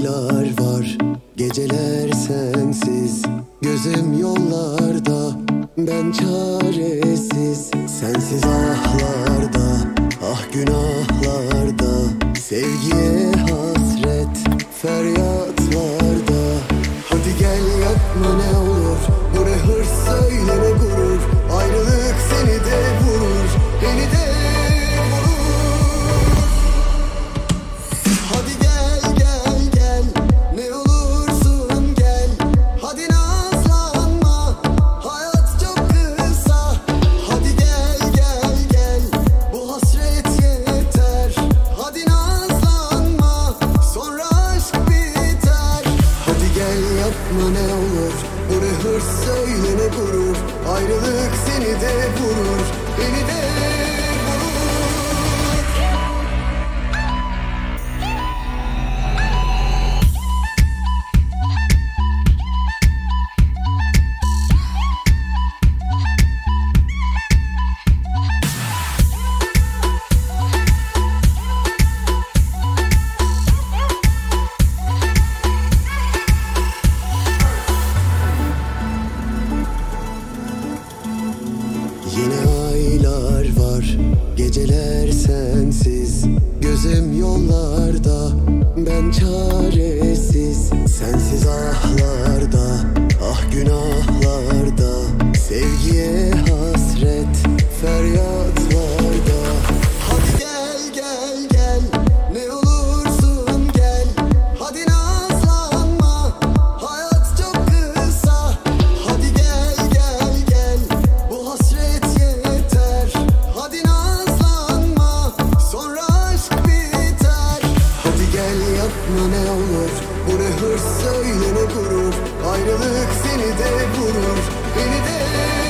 aylar var Geceler sensiz. Gözüm yollarda Ben çaresiz. Sensiz ahlarda Ah günah. Yapma ne olur. Bu ne hırs söyle ne gurur. Ayrılık seni de vurur ben çaresiz Sensiz ahlarda, ah günahlarda Sevgiye ne hırs söyle ne gurur? Ayrılık seni de vurur, beni de